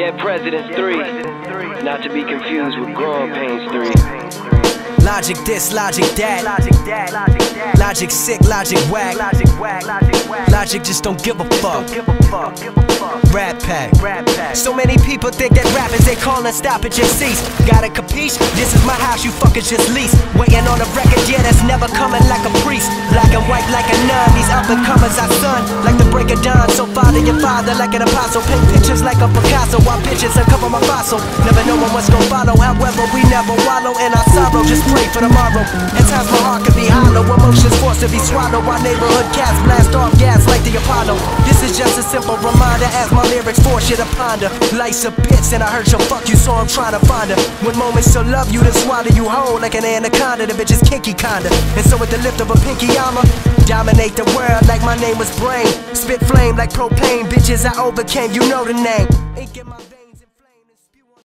Dead Presidents 3. Not to be confused with Growing Pains 3. Logic this, logic that. Logic sick, logic whack. Logic just don't give a fuck. Rat pack. So many people think that rappers they call and stop it just cease. Gotta capiche? This is my house, you fuckers just lease. Waiting on a record, yeah, that's never coming like a priest. Black and white like a nun. These up and comers I son like break of dawn. So father your father like an apostle. Paint pictures like a Picasso. While bitches uncover my fossil. Never knowing what's gonna follow. However, we never wallow in our sorrow. Just pray for tomorrow. At times my heart can be hollow. Emotions to be swallowed. While neighborhood cats blast off gas like the Apollo. This is just a simple reminder as my lyrics force you to ponder. Life's a bitch and I hurt your fuck you, so I'm trying to find her. When moments to love you, to swallow you whole like an anaconda. The bitch is kinky kinda. And so with the lift of a pinky, I'ma dominate the world like my name was Brain. Spit flame like propane, bitches I overcame, you know the name.